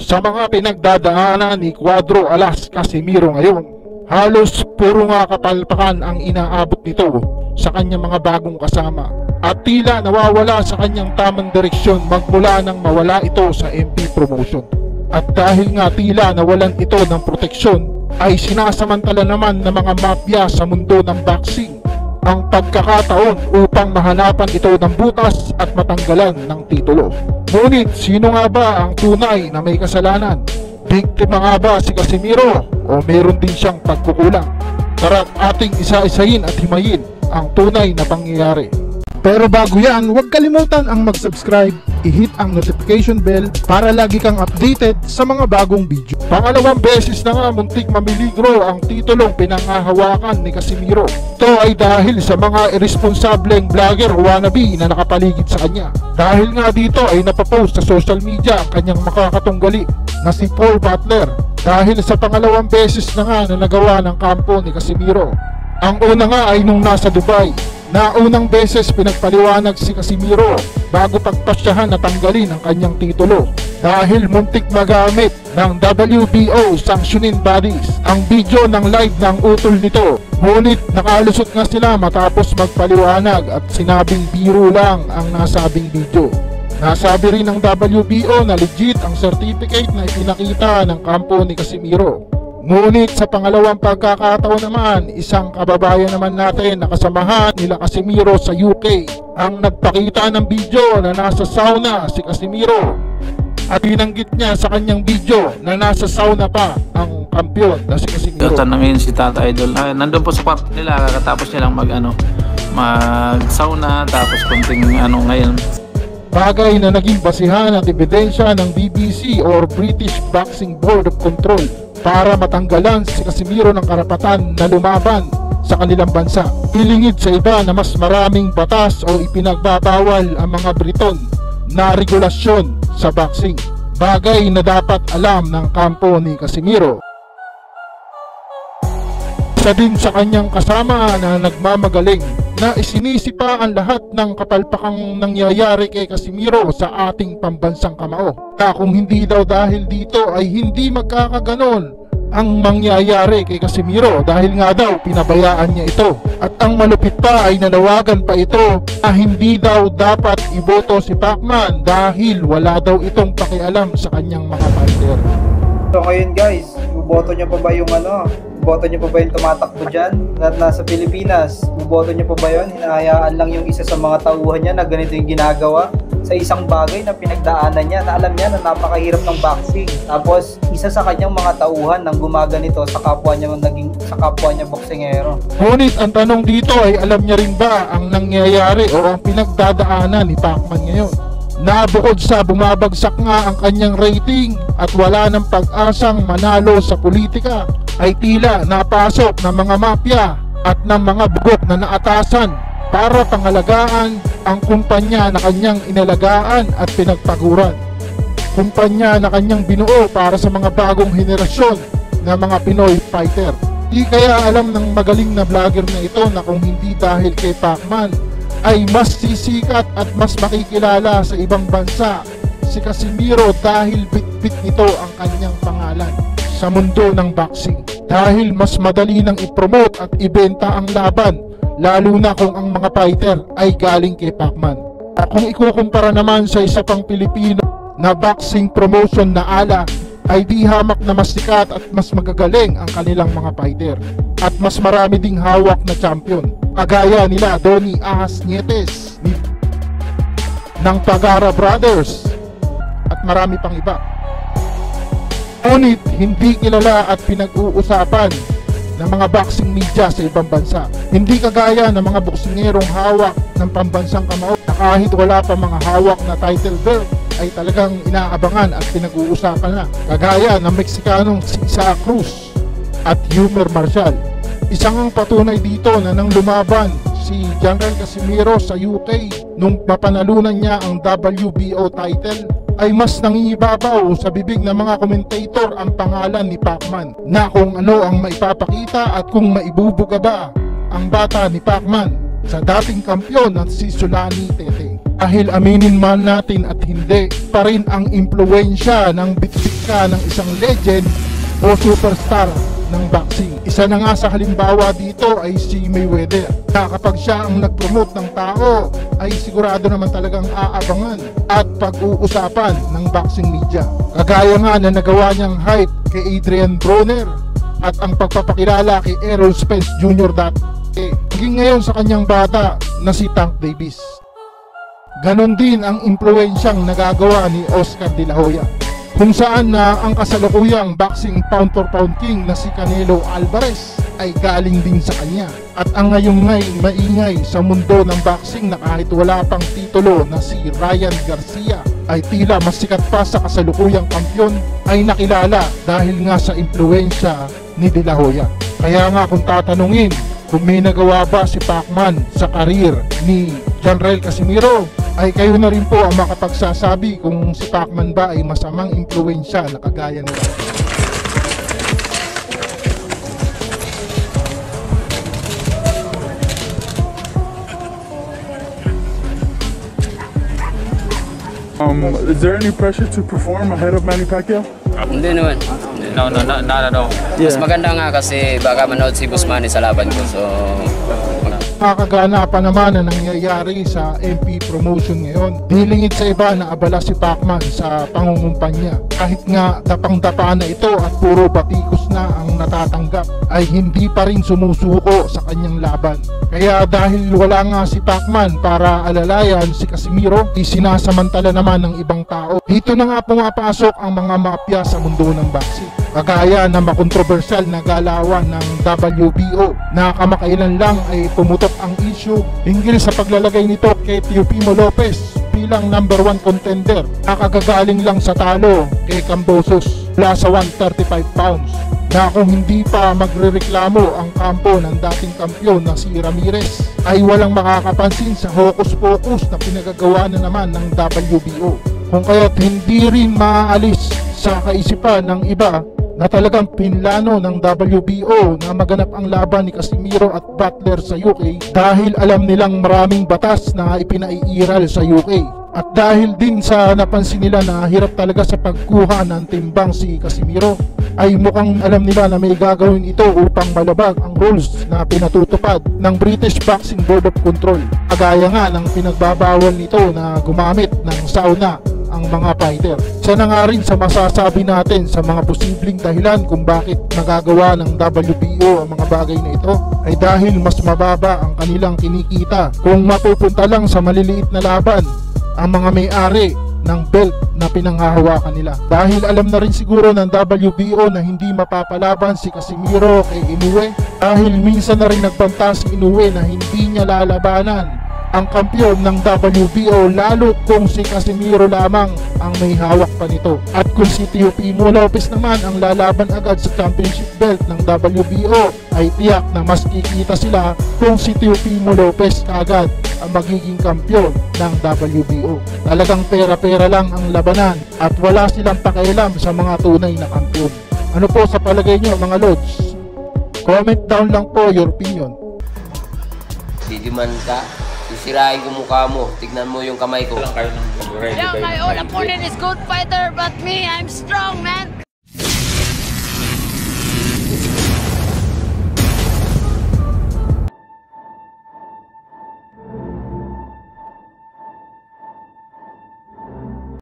Sa mga pinagdadaanan ni Cuadro Alas Casimiro ngayon, halos puro nga kapalpakan ang inaabot nito sa kanyang mga bagong kasama at tila nawawala sa kanyang tamang direksyon magmula nang mawala ito sa MP promotion. At dahil nga tila nawalan ito ng proteksyon ay sinasamantala naman ng mga mafia sa mundo ng boxing ang pagkakataon upang mahanapan ito ng butas at matanggalan ng titulo. Ngunit sino nga ba ang tunay na may kasalanan? Biktima nga ba si Casimiro o meron din siyang pagkukulang? Tara ating isa-isahin at himayin ang tunay na pangyayari. Pero bago yan, huwag kalimutan ang mag-subscribe, i-hit ang notification bell para lagi kang updated sa mga bagong video. Pangalawang beses na nga muntik mamiligro ang titulong pinangahawakan ni Casimiro. Ito ay dahil sa mga irresponsableng vlogger wannabe na nakapaligid sa kanya. Dahil nga dito ay napapost sa social media ang kanyang makakatunggali na si Paul Butler. Dahil sa pangalawang beses na nga na nagawa ng kampo ni Casimiro. Ang una nga ay nung nasa Dubai na unang beses pinagpaliwanag si Casimiro bago pagpasyahan na tanggalin ang kanyang titulo dahil muntik magamit ng WBO sanctioning bodies ang video ng live ng utol nito. Ngunit nakalusot nga sila matapos magpaliwanag at sinabing biro lang ang nasabing video. Nasabi rin ng WBO na legit ang certificate na ipinakita ng kampo ni Casimiro. Ngunit sa pangalawang pagkakataon naman, isang kababayan naman natin na kasamahan nila Casimiro sa UK ang nagpakita ng video na nasa sauna si Casimiro at binanggit niya sa kanyang video na nasa sauna pa ang kampiyon na si Casimiro. Tatanungin si Tata Idol. Ah, nandun po sa kwarto nila, kakatapos niya lang mag ano, mag sauna, tapos konting ano ngayon. Bagay na naging basihan at ebidensya ng BBC or British Boxing Board of Control para matanggalan si Casimiro ng karapatan na lumaban sa kanilang bansa. Ilingid sa iba na mas maraming batas o ipinagbabawal ang mga Briton na regulasyon sa boxing. Bagay na dapat alam ng kampo ni Casimiro. Isa din sa kanyang kasama na nagmamagaling na isinisipa ang lahat ng kapalpakang nangyayari kay Casimiro sa ating pambansang kamao. Na kung hindi daw dahil dito ay hindi magkakaganon ang mangyayari kay Casimiro dahil nga daw pinabayaan niya ito. At ang malupit pa ay nanawagan pa ito na hindi daw dapat iboto si Pacman dahil wala daw itong pakialam sa kanyang mga fighter. So ngayon guys, boto niyo pa ba yung ano? Boto niyo pa ba yung tumatakbo dyan? Na nasa Pilipinas, boto niyo pa ba yun? Hinahayaan lang yung isa sa mga tauhan niya na ganito yung ginagawa sa isang bagay na pinagdaanan niya na alam niya na napakahirap ng boxing. Tapos isa sa kanyang mga tauhan nang gumaganito sa kapwa niya naging sa kapwa niya boksingero. Ngunit ang tanong dito ay alam niya rin ba ang nangyayari o ang pinagdadaanan ni Pacman ngayon? Na bukod sa bumabagsak nga ang kanyang rating at wala ng pag-asang manalo sa politika ay tila napasok ng mga mafia at ng mga bugok na naatasan para pangalagaan ang kumpanya na kanyang inalagaan at pinagpaguran. Kumpanya na kanyang binuo para sa mga bagong henerasyon ng mga Pinoy fighter. Di kaya alam ng magaling na vlogger na ito na kung hindi dahil kay Pacman ay mas sisikat at mas makikilala sa ibang bansa si Casimiro dahil bitbit nito ang kanyang pangalan sa mundo ng boxing. Dahil mas madali nang ipromote at ibenta ang laban lalo na kung ang mga fighter ay galing kay Pacman. Kung ikukumpara naman sa isa pang Pilipino na boxing promotion na ala ay di hamak na mas sikat at mas magagaling ang kanilang mga fighter at mas marami ding hawak na champion kagaya nila Donny Ahas Nietes ng Pagara Brothers at marami pang iba. Ngunit hindi kilala at pinag-uusapan ng mga boxing media sa ibang bansa. Hindi kagaya ng mga boksingerong hawak ng pambansang kamao na kahit wala pa mga hawak na title belt ay talagang inaabangan at pinag-uusapan na. Kagaya ng Meksikanong si Isaac Cruz at Yumer Marshall. Isang patunay dito na nang lumaban si General Casimiro sa UK nung mapanalunan niya ang WBO title ay mas nangingibabaw sa bibig ng mga komentator ang pangalan ni Pacman na kung ano ang maipapakita at kung maibubuga ba ang bata ni Pacman sa dating kampyon at si Sulani Tete. Dahil aminin man natin at hindi, pa rin ang impluensya ng bitbit ka ng isang legend o superstar ng boxing. Isa na nga sa halimbawa dito ay si Mayweather. Na kapag siya ang nag-promote ng tao, ay sigurado naman talagang aabangan at pag-uusapan ng boxing media. Kagaya nga na nagawa niyang hype kay Adrian Broner at ang pagpapakilala kay Errol Spence Jr. dati. Hinging ngayon sa kanyang bata na si Tank Davis. Ganon din ang impluensyang nagagawa ni Oscar De La Hoya kung saan na ang kasalukuyang boxing pound for pound king na si Canelo Alvarez ay galing din sa kanya. At ang ngayong ngay maingay sa mundo ng boxing na kahit wala pang titulo na si Ryan Garcia ay tila mas sikat pa sa kasalukuyang kampyon ay nakilala dahil nga sa impluensya ni De La Hoya. Kaya nga kung tatanungin kung may nagawa ba si Pacman sa karir ni Janrael Casimiro ay kayo na rin po ang makapagsasabi kung si Pacman ba ay masamang impluensya na kagaya nila. Um, is there any pressure to perform ahead of Manny Pacquiao? Hindi naman. No, no, no, not at all. Mas maganda nga kasi baka manood si Busmani sa laban ko. So, Nakakagana pa naman na nangyayari sa MP promotion ngayon. Dilingid sa iba na abala si Pacman sa pangungumpanya. Kahit nga dapang-dapa na ito at puro batikos na ang natatanggap ay hindi pa rin sumusuko sa kanyang laban. Kaya dahil wala nga si Pacman para alalayan si Casimiro, isinasamantala naman ng ibang tao. Dito na nga pumapasok ang mga mafia sa mundo ng boxing. Kagaya ng makontrobersyal na galawan ng WBO na kamakailan lang ay pumutok ang issue hinggil sa paglalagay nito kay Teofimo Lopez bilang number one contender na kagagaling lang sa talo kay Cambosos mula sa 135 pounds. Na kung hindi pa magrereklamo ang kampo ng dating kampyon na si Ramirez ay walang makakapansin sa hocus-pocus na pinagagawa na naman ng WBO kung kaya't hindi rin maaalis sa kaisipan ng iba na talagang pinlano ng WBO na maganap ang laban ni Casimiro at Butler sa UK dahil alam nilang maraming batas na ipinaiiral sa UK. At dahil din sa napansin nila na hirap talaga sa pagkuha ng timbang si Casimiro, ay mukhang alam nila na may gagawin ito upang malabag ang rules na pinatutupad ng British Boxing Board of Control. Kagaya nga ng pinagbabawal nito na gumamit ng sauna ang mga fighter. Na nga rin sa masasabi natin sa mga posibleng dahilan kung bakit nagagawa ng WBO ang mga bagay na ito ay dahil mas mababa ang kanilang kinikita kung mapupunta lang sa maliliit na laban ang mga may-ari ng belt na pinanghahawakan nila. Dahil alam na rin siguro ng WBO na hindi mapapalaban si Casimiro kay Inoue dahil minsan na rin nagbanta si Inoue na hindi niya lalabanan ang kampyon ng WBO lalo kung si Casimiro lamang ang may hawak pa nito. At kung si Teofimo Lopez naman ang lalaban agad sa championship belt ng WBO ay tiyak na mas kikita sila kung si Teofimo Lopez agad ang magiging kampyon ng WBO. Talagang pera-pera lang ang labanan at wala silang pakialam sa mga tunay na kampyon. Ano po sa palagay nyo mga lods? Comment down lang po your opinion. Didiman ka, sisirain ko mukha mo. Tignan mo yung kamay ko. Yeah, my own opponent is good fighter, but me, I'm strong, man.